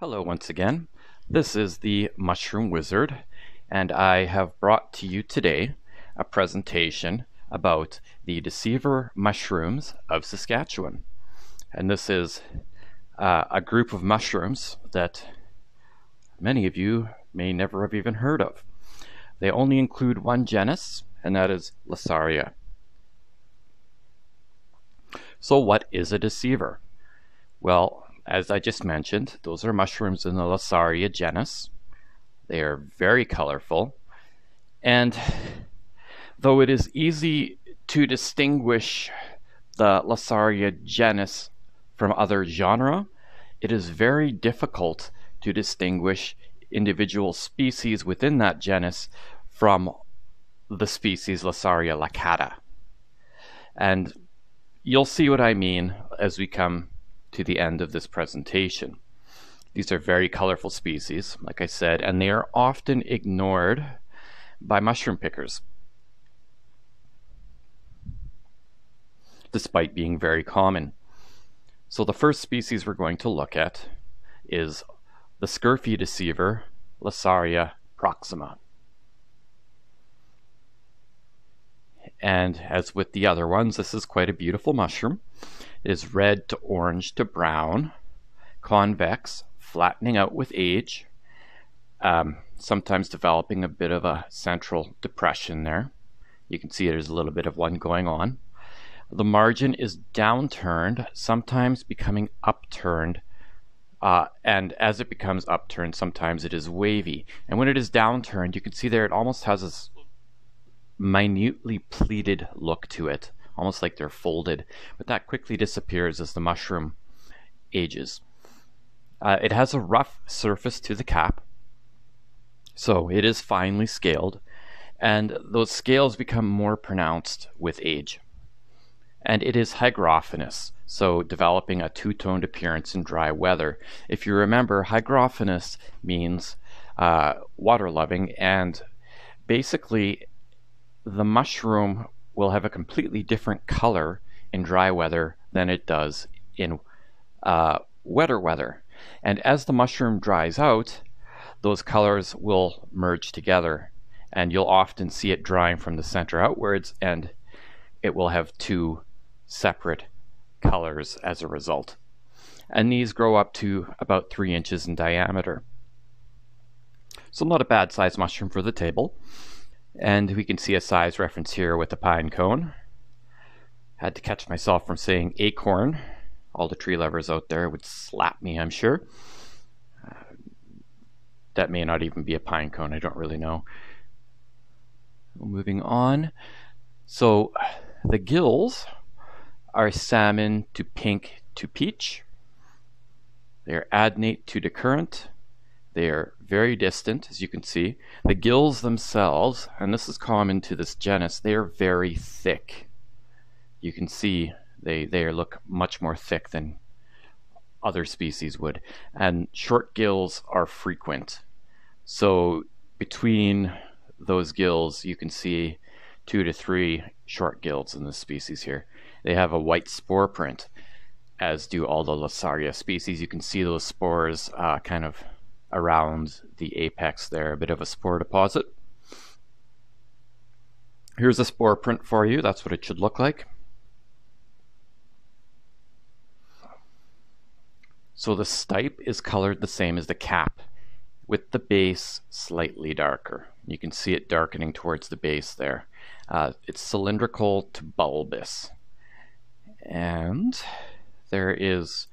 Hello once again. This is the Mushroom Wizard, and I have brought to you today a presentation about the Deceiver mushrooms of Saskatchewan. And this is uh, a group of mushrooms that many of you may never have even heard of. They only include one genus, and that is Laccaria. So, what is a deceiver? Well, as I just mentioned, those are mushrooms in the Laccaria genus. They are very colorful. And though it is easy to distinguish the Laccaria genus from other genera, it is very difficult to distinguish individual species within that genus from the species Laccaria laccata. And you'll see what I mean as we come to the end of this presentation. These are very colorful species, like I said, and they are often ignored by mushroom pickers, despite being very common. So the first species we're going to look at is the scurfy deceiver, Laccaria proxima. And as with the other ones, this is quite a beautiful mushroom. It is red to orange to brown, convex, flattening out with age, um, sometimes developing a bit of a central depression there. You can see there's a little bit of one going on. The margin is downturned, sometimes becoming upturned. Uh, and as it becomes upturned, sometimes it is wavy. And when it is downturned, you can see there it almost has this minutely pleated look to it almost like they're folded, but that quickly disappears as the mushroom ages. Uh, it has a rough surface to the cap, so it is finely scaled, and those scales become more pronounced with age. And it is hygrophilous, so developing a two toned appearance in dry weather. If you remember, hygrophilous means uh, water loving, and basically, the mushroom will have a completely different color in dry weather than it does in uh, wetter weather. And as the mushroom dries out, those colors will merge together, and you'll often see it drying from the center outwards, and it will have two separate colors as a result. And these grow up to about three inches in diameter. So, not a bad sized mushroom for the table. And we can see a size reference here with the pine cone. Had to catch myself from saying acorn. All the tree lovers out there would slap me, I'm sure. Uh, that may not even be a pine cone, I don't really know. Moving on. So the gills are salmon to pink to peach. They are adnate to decurrent. They are very distant, as you can see. The gills themselves, and this is common to this genus, they are very thick. You can see they, they look much more thick than other species would. And short gills are frequent. So between those gills, you can see two to three short gills in this species here. They have a white spore print, as do all the Laccaria species. You can see those spores uh, kind of around the apex there, a bit of a spore deposit. Here's a spore print for you. That's what it should look like. So the stipe is colored the same as the cap, with the base slightly darker. You can see it darkening towards the base there. Uh, it's cylindrical to bulbous. And there is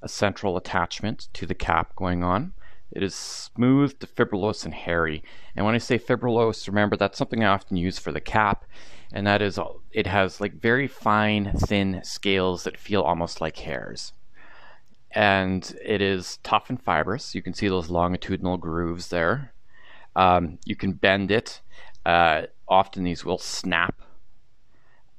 a central attachment to the cap going on. It is smooth to fibrillose and hairy. And when I say fibrillose, remember that's something I often use for the cap, and that is it has like very fine, thin scales that feel almost like hairs. And it is tough and fibrous. You can see those longitudinal grooves there. Um, you can bend it. Uh, often these will snap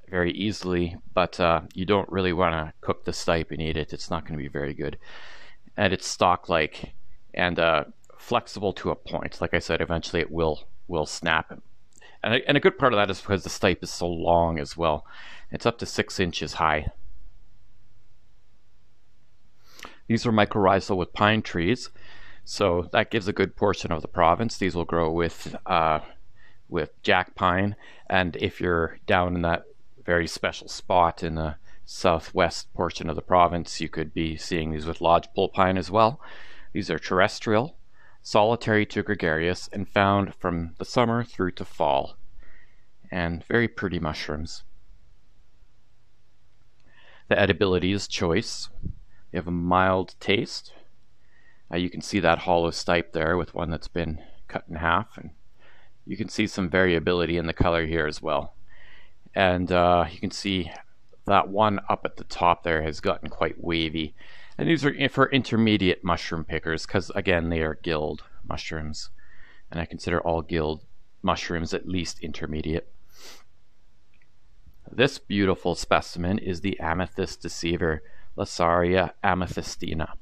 very easily, but uh, you don't really want to cook the stipe and eat it. It's not going to be very good. And it's stalk like and uh, flexible to a point. Like I said, eventually it will will snap. And a, and a good part of that is because the stipe is so long as well. It's up to six inches high. These are mycorrhizal with pine trees, so that gives a good portion of the province. These will grow with uh, with jack pine, and if you're down in that very special spot in the southwest portion of the province, you could be seeing these with lodgepole pine as well. These are terrestrial, solitary to gregarious, and found from the summer through to fall, and very pretty mushrooms. The edibility is choice. They have a mild taste. Uh, you can see that hollow stipe there with one that's been cut in half, and you can see some variability in the color here as well. And uh, you can see that one up at the top there has gotten quite wavy. And these are for intermediate mushroom pickers because, again, they are gilled mushrooms. And I consider all gilled mushrooms at least intermediate. This beautiful specimen is the amethyst deceiver, Laccaria amethystina.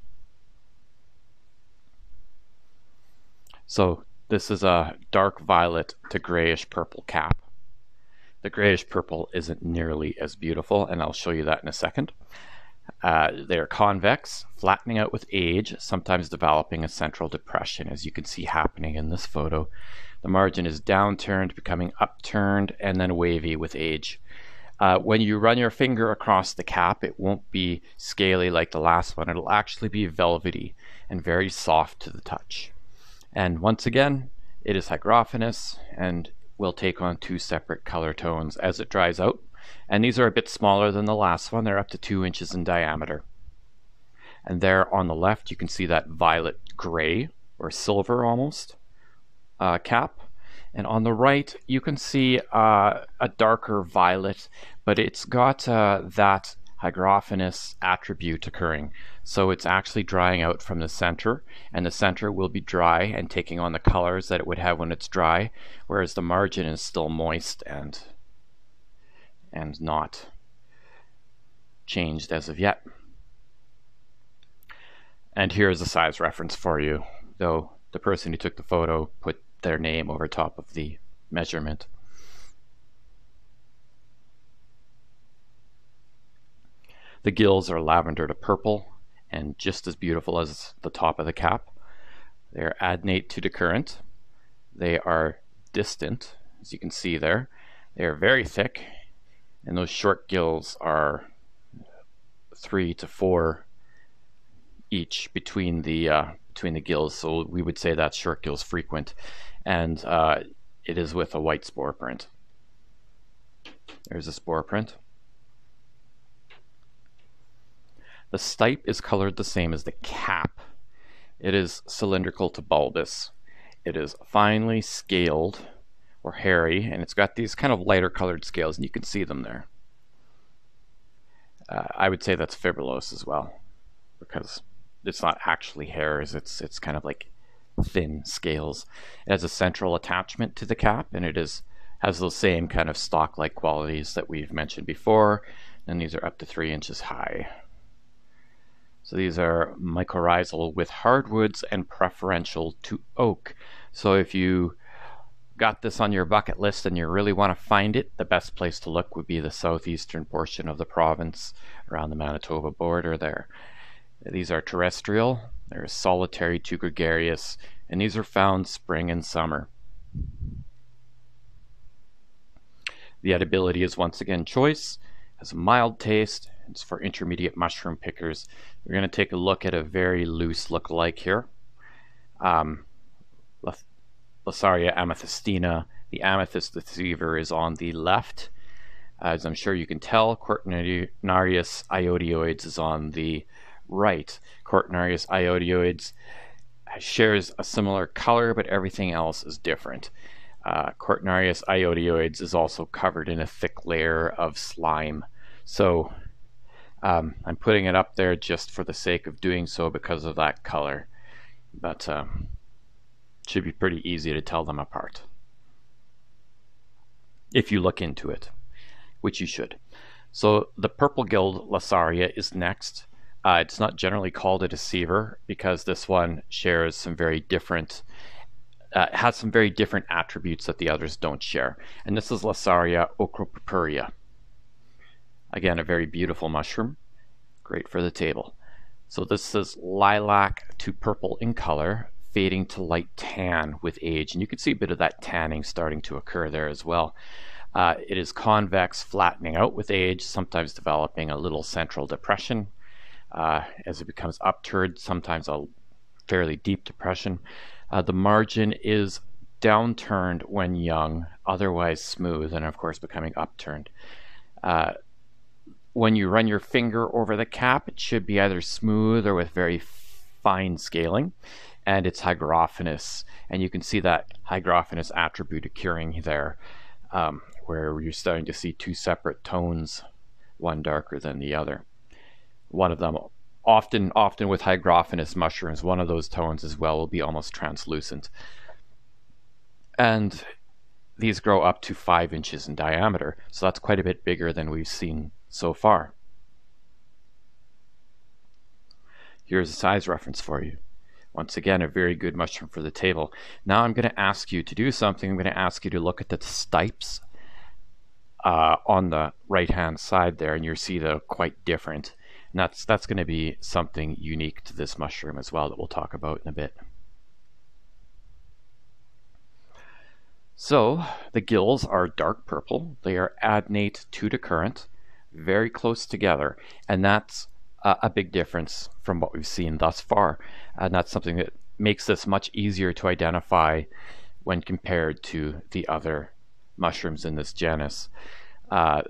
So this is a dark violet to grayish purple cap. The grayish purple isn't nearly as beautiful, and I'll show you that in a second. Uh, they're convex, flattening out with age, sometimes developing a central depression, as you can see happening in this photo. The margin is downturned, becoming upturned, and then wavy with age. Uh, when you run your finger across the cap, it won't be scaly like the last one. It'll actually be velvety and very soft to the touch. And once again, it is hygrophanous and will take on two separate color tones as it dries out. And these are a bit smaller than the last one. They're up to two inches in diameter. And there on the left, you can see that violet gray or silver almost uh, cap. And on the right, you can see uh, a darker violet, but it's got uh, that hygrophanous attribute occurring. So it's actually drying out from the center, and the center will be dry and taking on the colors that it would have when it's dry, whereas the margin is still moist and and not changed as of yet. And here's a size reference for you, though the person who took the photo put their name over top of the measurement. The gills are lavender to purple and just as beautiful as the top of the cap. They are adnate to decurrent. They are distant, as you can see there. They are very thick, and those short gills are three to four each between the uh, between the gills. So we would say that short gills frequent, and uh, it is with a white spore print. There's a spore print. The stipe is colored the same as the cap. It is cylindrical to bulbous. It is finely scaled or hairy, and it's got these kind of lighter colored scales, and you can see them there. Uh, I would say that's fibrillose as well, because it's not actually hairs. It's it's kind of like thin scales. It has a central attachment to the cap, and it is has those same kind of stalk-like qualities that we've mentioned before. And these are up to three inches high. So these are mycorrhizal with hardwoods and preferential to oak. So if you got this on your bucket list and you really want to find it, the best place to look would be the southeastern portion of the province around the Manitoba border there. These are terrestrial, they're solitary to gregarious, and these are found spring and summer. The edibility is once again choice, has a mild taste, it's for intermediate mushroom pickers. We're going to take a look at a very loose look-alike here. Um, Laccaria amethystina. The amethyst deceiver is on the left. As I'm sure you can tell, Cortinarius iodeoides is on the right. Cortinarius iodeoides shares a similar color, but everything else is different. Uh, Cortinarius iodeoides is also covered in a thick layer of slime. So um, I'm putting it up there just for the sake of doing so because of that color. But it should be pretty easy to tell them apart. If you look into it, which you should. So the purple gilled Laccaria is next. Uh, it's not generally called a deceiver because this one shares some very different, uh, has some very different attributes that the others don't share. And this is Laccaria ochropurpurea. Again, a very beautiful mushroom, great for the table. So this is lilac to purple in color, fading to light tan with age. And you can see a bit of that tanning starting to occur there as well. Uh, it is convex, flattening out with age, sometimes developing a little central depression. Uh, as it becomes upturned, sometimes a fairly deep depression. Uh, the margin is downturned when young, otherwise smooth, and of course becoming upturned. Uh, when you run your finger over the cap, it should be either smooth or with very fine scaling, and it's hygrophanous. And you can see that hygrophanous attribute occurring there, um, where you're starting to see two separate tones, one darker than the other. One of them, often, often with hygrophanous mushrooms, one of those tones as well will be almost translucent. And these grow up to five inches in diameter, so that's quite a bit bigger than we've seen so far. Here's a size reference for you. Once again, a very good mushroom for the table. Now I'm going to ask you to do something. I'm going to ask you to look at the stipes uh, on the right-hand side there, and you'll see they're quite different. And that's, that's going to be something unique to this mushroom as well that we'll talk about in a bit. So the gills are dark purple. They are adnate to decurrent very close together, and that's a, a big difference from what we've seen thus far, and that's something that makes this much easier to identify when compared to the other mushrooms in this genus. Uh,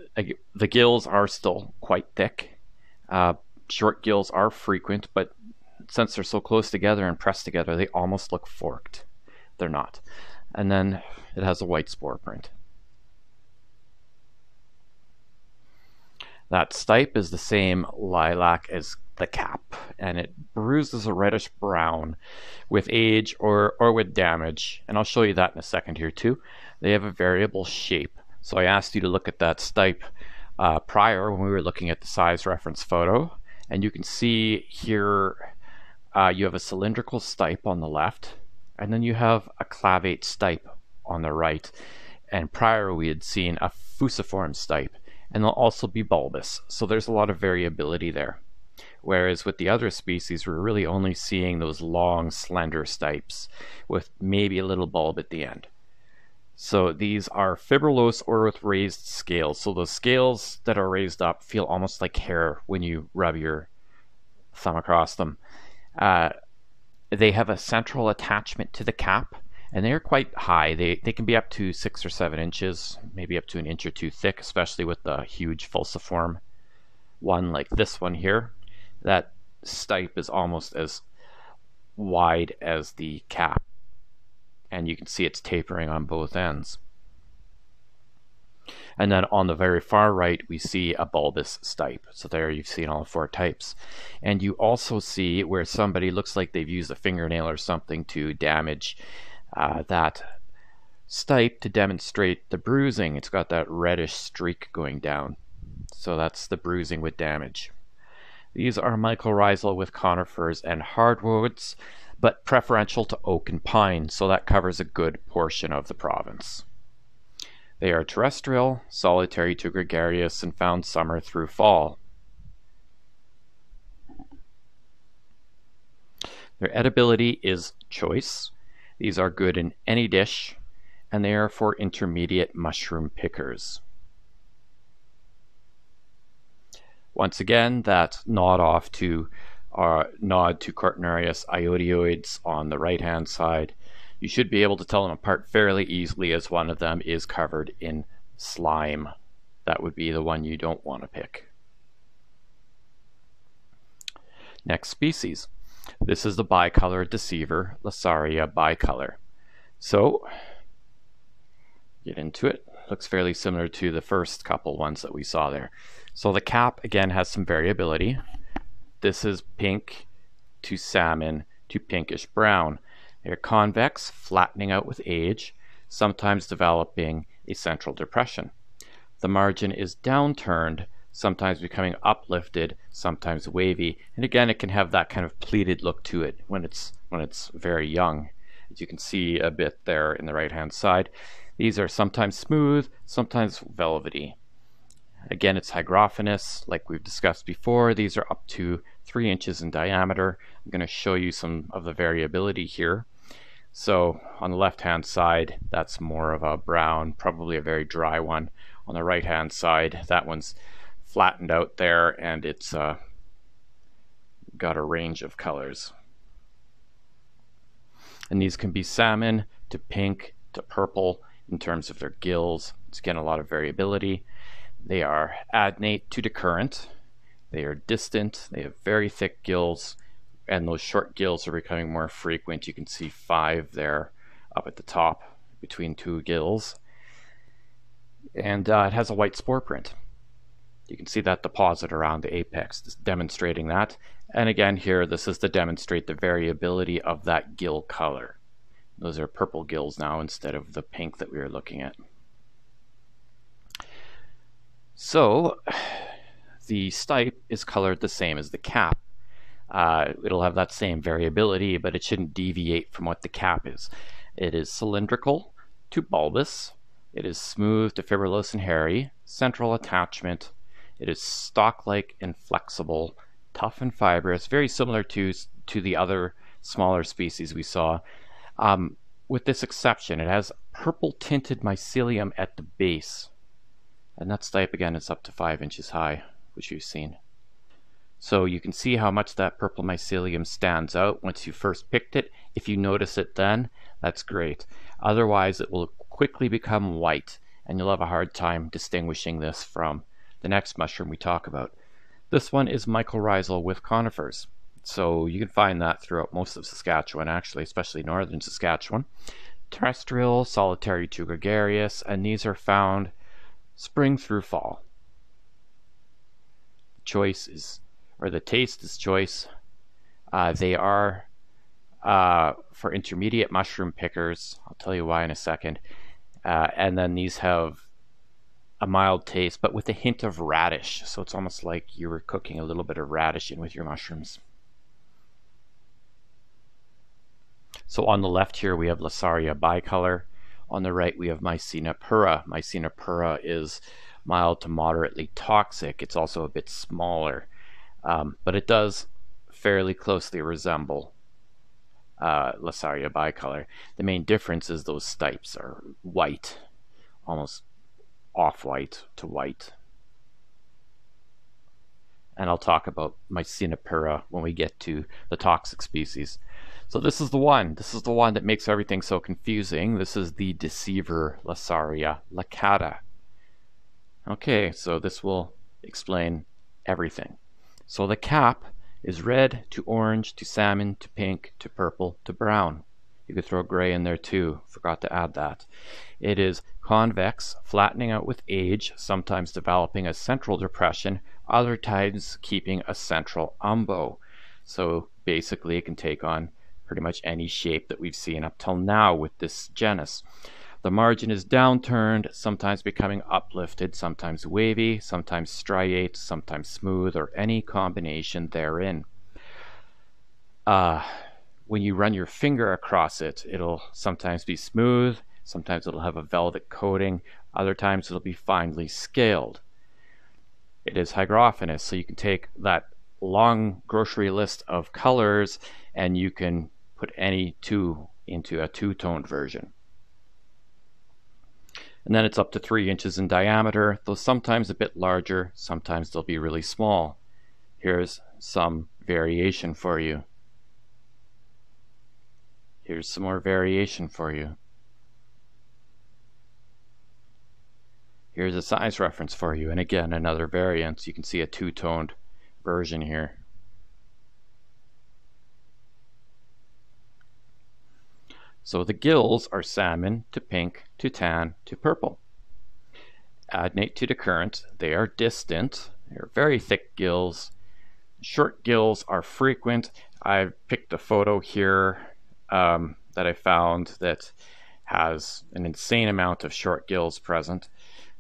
the gills are still quite thick. Uh, short gills are frequent, but since they're so close together and pressed together, they almost look forked. They're not. And then it has a white spore print. That stipe is the same lilac as the cap, and it bruises a reddish brown with age or, or with damage. And I'll show you that in a second here too. They have a variable shape. So I asked you to look at that stipe uh, prior when we were looking at the size reference photo. And you can see here uh, you have a cylindrical stipe on the left, and then you have a clavate stipe on the right. And prior we had seen a fusiform stipe and they'll also be bulbous. So there's a lot of variability there. Whereas with the other species, we're really only seeing those long, slender stipes with maybe a little bulb at the end. So these are fibrillose or with raised scales. So the scales that are raised up feel almost like hair when you rub your thumb across them. Uh, they have a central attachment to the cap, and they are quite high. They, they can be up to six or seven inches, maybe up to an inch or two thick, especially with the huge falciform one like this one here. That stipe is almost as wide as the cap, and you can see it's tapering on both ends. And then on the very far right, we see a bulbous stipe. So there you've seen all four types. And you also see where somebody looks like they've used a fingernail or something to damage uh, that stipe to demonstrate the bruising. It's got that reddish streak going down. So that's the bruising with damage. These are mycorrhizal with conifers and hardwoods, but preferential to oak and pine, so that covers a good portion of the province. They are terrestrial, solitary to gregarious, and found summer through fall. Their edibility is choice, these are good in any dish, and they are for intermediate mushroom pickers. Once again, that nod off to our uh, nod to Cortinarius iodeoides on the right hand side. You should be able to tell them apart fairly easily as one of them is covered in slime. That would be the one you don't want to pick. Next species. This is the bicolor deceiver, Laccaria bicolor. So, get into it. Looks fairly similar to the first couple ones that we saw there. So the cap, again, has some variability. This is pink to salmon to pinkish brown. They're convex, flattening out with age, sometimes developing a central depression. The margin is downturned sometimes becoming uplifted, sometimes wavy. And again, it can have that kind of pleated look to it when it's when it's very young. As you can see a bit there in the right hand side. These are sometimes smooth, sometimes velvety. Again, it's hygrophanous, like we've discussed before. These are up to three inches in diameter. I'm going to show you some of the variability here. So on the left hand side, that's more of a brown, probably a very dry one. On the right hand side, that one's flattened out there and it's uh, got a range of colors. And these can be salmon to pink to purple in terms of their gills. It's again a lot of variability. They are adnate to decurrent. They are distant. They have very thick gills, and those short gills are becoming more frequent. You can see five there up at the top between two gills. And uh, it has a white spore print. You can see that deposit around the apex, demonstrating that. And again here, this is to demonstrate the variability of that gill color. Those are purple gills now instead of the pink that we were looking at. So the stipe is colored the same as the cap. Uh, it'll have that same variability, but it shouldn't deviate from what the cap is. It is cylindrical to bulbous. It is smooth to fibrillous and hairy. Central attachment. It is stalk-like and flexible, tough and fibrous, very similar to, to the other smaller species we saw. Um, with this exception, it has purple tinted mycelium at the base. And that stipe again is up to 5 inches high, which you've seen. So you can see how much that purple mycelium stands out once you first picked it. If you notice it then, that's great. Otherwise, it will quickly become white, and you'll have a hard time distinguishing this from the next mushroom we talk about. This one is mycorrhizal with conifers. So you can find that throughout most of Saskatchewan, actually, especially northern Saskatchewan. Terrestrial, solitary to gregarious, and these are found spring through fall. Choice is, or the taste is choice. Uh, they are uh, for intermediate mushroom pickers. I'll tell you why in a second. Uh, and then these have a mild taste, but with a hint of radish. So it's almost like you were cooking a little bit of radish in with your mushrooms. So on the left here we have Laccaria bicolor. On the right we have Mycena pura. Mycena pura is mild to moderately toxic. It's also a bit smaller, um, but it does fairly closely resemble uh, Laccaria bicolor. The main difference is those stipes are white, almost off-white to white. And I'll talk about Mycena pura when we get to the toxic species. So this is the one. This is the one that makes everything so confusing. This is the deceiver Laccaria laccata. Okay, so this will explain everything. So the cap is red to orange to salmon to pink to purple to brown. You could throw gray in there too. Forgot to add that. It is convex, flattening out with age, sometimes developing a central depression, other times keeping a central umbo. So basically it can take on pretty much any shape that we've seen up till now with this genus. The margin is downturned, sometimes becoming uplifted, sometimes wavy, sometimes striate, sometimes smooth, or any combination therein. Uh, when you run your finger across it, it'll sometimes be smooth, sometimes it'll have a velvet coating, other times it'll be finely scaled. It is hygrophanous, so you can take that long grocery list of colors and you can put any two into a two-toned version. And then it's up to three inches in diameter, though sometimes a bit larger, sometimes they'll be really small. Here's some variation for you. Here's some more variation for you. Here's a size reference for you, and again, another variance. You can see a two-toned version here. So the gills are salmon to pink to tan to purple. Adnate to decurrent, they are distant. They're very thick gills. Short gills are frequent. I've picked a photo here um, that I found that has an insane amount of short gills present.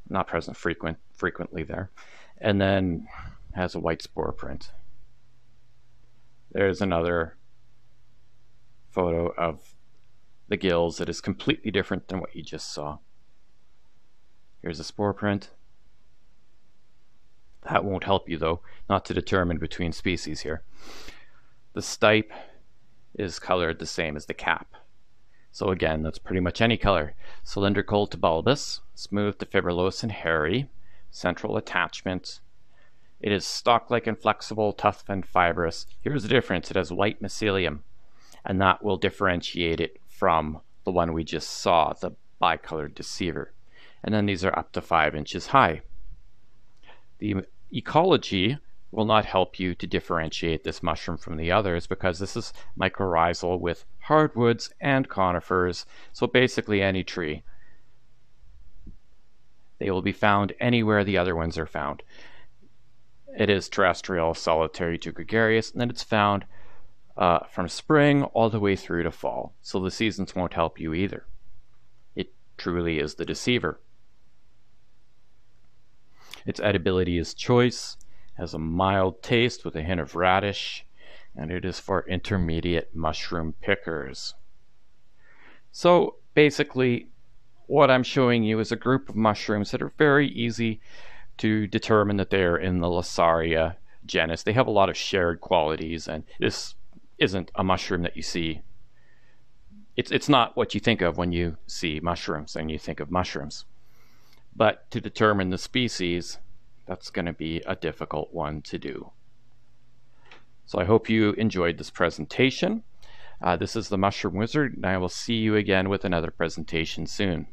Not present frequent frequently there. And then has a white spore print. There's another photo of the gills that is completely different than what you just saw. Here's a spore print. That won't help you though, not to determine between species here. The stipe is colored the same as the cap. So again, that's pretty much any color. Cylindrical to bulbous, smooth to fibrillose and hairy, central attachment. It is stalk-like and flexible, tough and fibrous. Here's the difference. It has white mycelium, and that will differentiate it from the one we just saw, the bicolored deceiver. And then these are up to five inches high. The ecology will not help you to differentiate this mushroom from the others because this is mycorrhizal with hardwoods and conifers, so basically any tree. They will be found anywhere the other ones are found. It is terrestrial, solitary to gregarious, and then it's found uh, from spring all the way through to fall, so the seasons won't help you either. It truly is the deceiver. Its edibility is choice, has a mild taste with a hint of radish, and it is for intermediate mushroom pickers. So basically, what I'm showing you is a group of mushrooms that are very easy to determine that they're in the Laccaria genus. They have a lot of shared qualities, and this isn't a mushroom that you see. It's, it's not what you think of when you see mushrooms and you think of mushrooms. But to determine the species, that's going to be a difficult one to do. So I hope you enjoyed this presentation. Uh, this is the Mushroom Wizard, and I will see you again with another presentation soon.